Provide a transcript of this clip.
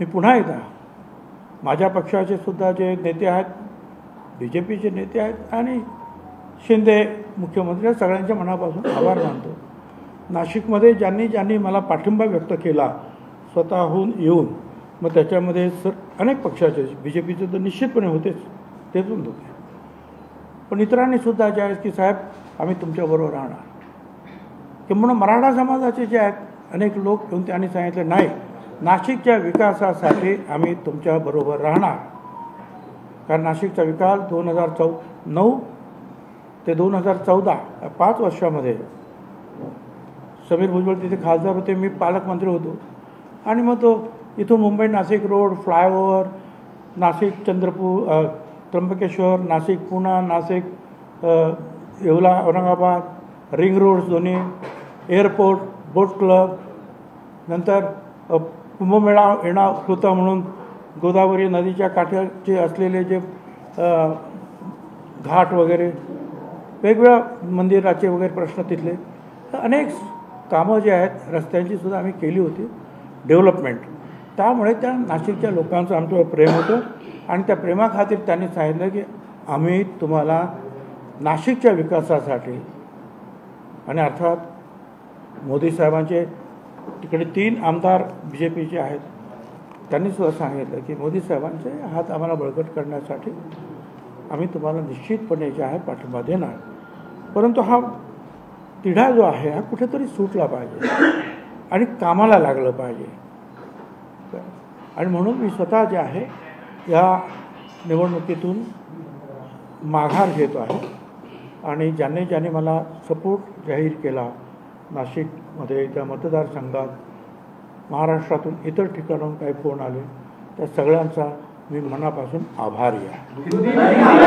मी पुन्हा एकदा माझ्या पक्षाचे सुद्धा जे नेते आहेत बी जे पीचे नेते आहेत आणि शिंदे मुख्यमंत्री सगळ्यांच्या मनापासून आभार मानतो. नाशिकमध्ये ज्यांनी ज्यांनी मला पाठिंबा व्यक्त केला स्वतःहून येऊन मग त्याच्यामध्ये सर अनेक पक्षाचे बी जे पीचे तर निश्चितपणे होतेच तेच होते पण इतरांनी सुद्धा जे आहेत की साहेब आम्ही तुमच्याबरोबर राहणार. किंवा मराठा समाजाचे जे आहेत अनेक लोक येऊन त्यांनी सांगितलं नाही नाशिकच्या विकासासाठी आम्ही तुमच्याबरोबर राहणार. कारण नाशिकचा विकास दोन हजार चौ नऊ ते दोन हजार चौदा या पाच वर्षामध्ये. समीर भुजबळ तिथे खासदार होते मी पालकमंत्री होतो. आणि मग तो इथून Mumbai Nashik road flyover Nashik Chandrapur Trimbakeshwar Nashik Pune Nashik Yeola Aurangabad ring roads दोन्ही एअरपोर्ट बोट क्लब नंतर कुंभमेळा येणार होता म्हणून गोदावरी नदीच्या काठाचे असलेले जे घाट वगैरे वेगवेगळ्या मंदिराचे वगैरे प्रश्न तिथले. तर अनेक कामं जे आहेत रस्त्यांची सुद्धा आम्ही केली होती डेव्हलपमेंट. त्यामुळे त्या नाशिकच्या लोकांचं आमच्यावर प्रेम होतं आणि त्या प्रेमाखातीर त्यांनी सांगितलं की आम्ही तुम्हाला नाशिकच्या विकासासाठी आणि अर्थात मोदी साहेबांचे तिकडे तीन आमदार बी जे पीचे आहेत. त्यांनी सुद्धा सांगितलं की मोदी साहेबांचे हात आम्हाला बळकट करण्यासाठी आम्ही तुम्हाला निश्चितपणे जे आहे पाठिंबा देणार. परंतु हा तिढा जो आहे हा कुठेतरी सुटला पाहिजे आणि कामाला लागलं पाहिजे. आणि म्हणून मी स्वतः जे आहे या निवडणुकीतून माघार घेतो आहे. आणि ज्याने ज्याने मला सपोर्ट जाहीर केला नाशिकमध्ये त्या मतदारसंघात महाराष्ट्रातून इतर ठिकाणाहून काही फोन आले. त्या सगळ्यांचा मी मनापासून आभारी आहे.